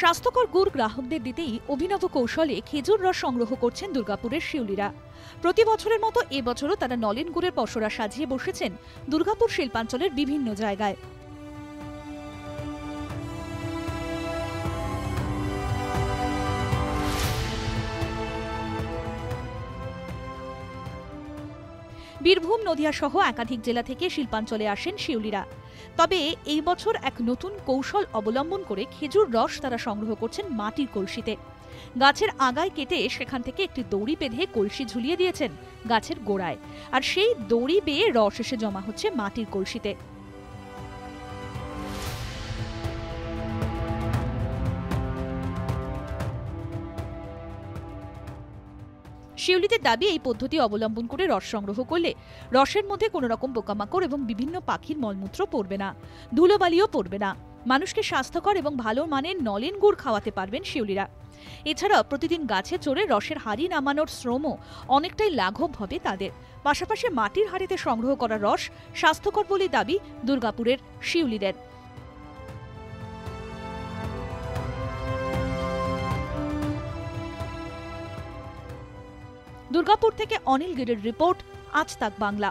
স্বাস্থ্যকর গুড় গ্রাহকদের দিতেই অভিনব কৌশলে খেজুর রস সংগ্রহ করছেন দুর্গাপুরের শিউলিরা। প্রতি বছরের মতো এবছরও তারা নলেন গুড়ের পসরা সাজিয়ে বসেছেন দুর্গাপুর শিল্পাঞ্চলের বিভিন্ন জায়গায়। বীরভূম, নদিয়া সহ একাধিক জেলা থেকে শিল্পাঞ্চলে আসেন শিউলিরা। তবে এই বছর এক নতুন কৌশল অবলম্বন করে খেজুর রস তারা সংগ্রহ করছেন মাটির কলসিতে। গাছের আগায় কেটে সেখান থেকে একটি দড়ি বেঁধে কলসি ঝুলিয়ে দিয়েছেন গাছের গোড়ায়। আর সেই দড়ি বেয়ে রস এসে জমা হচ্ছে মাটির কলসিতে। শিউলিদের দাবি, এই পদ্ধতি অবলম্বন করে রস সংগ্রহ করলে রসের মধ্যে কোনো রকম পোকামাকড় এবং বিভিন্ন পাখির মলমূত্র পড়বে না, ধুলোবালিও পড়বে না। মানুষকে স্বাস্থ্যকর এবং ভালো মানের নলেন গুড় খাওয়াতে পারবেন শিউলিরা। এছাড়া প্রতিদিন গাছে চড়ে রসের হাড়ি নামানোর শ্রমও অনেকটাই লাঘব হবে তাদের। পাশাপাশি মাটির হাড়িতে সংগ্রহ করা রস স্বাস্থ্যকর বলে দাবি দুর্গাপুরের শিউলিদের। দুর্গাপুর থেকে অনিল গিরের রিপোর্ট আজ তাক বাংলা।